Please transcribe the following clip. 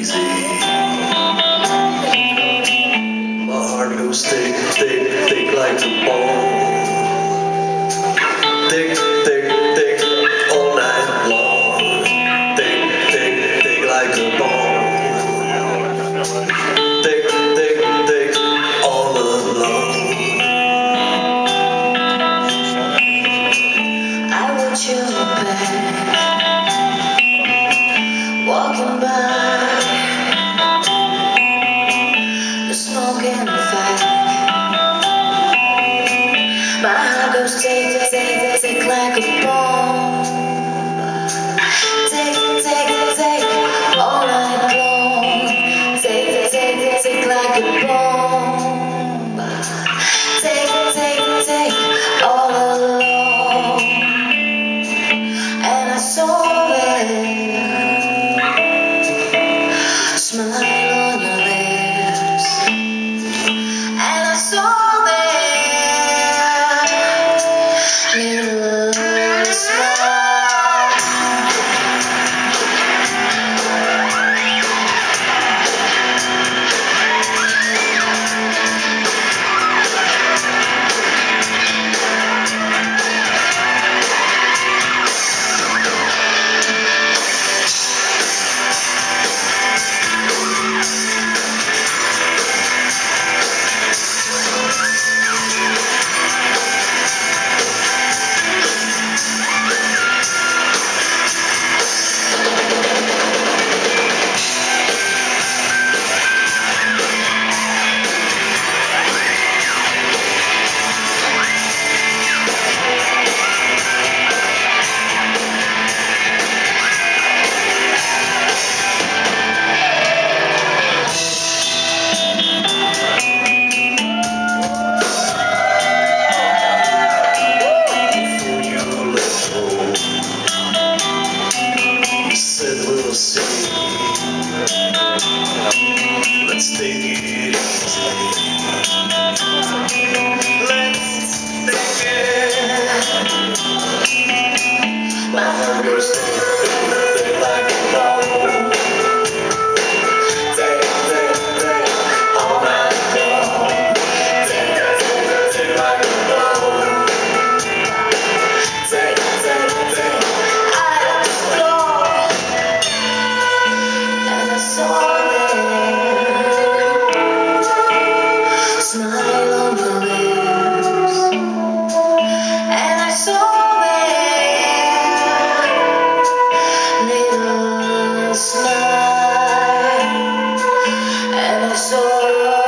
easy. My heart goes thick, thick, thick like a bone. Thick, thick, thick, all night long. Thick, thick, thick like a bone. Thick, thick, thick, all alone. I want you back, walking by My heart goes tick, tick, tick like a bomb. feeling. So.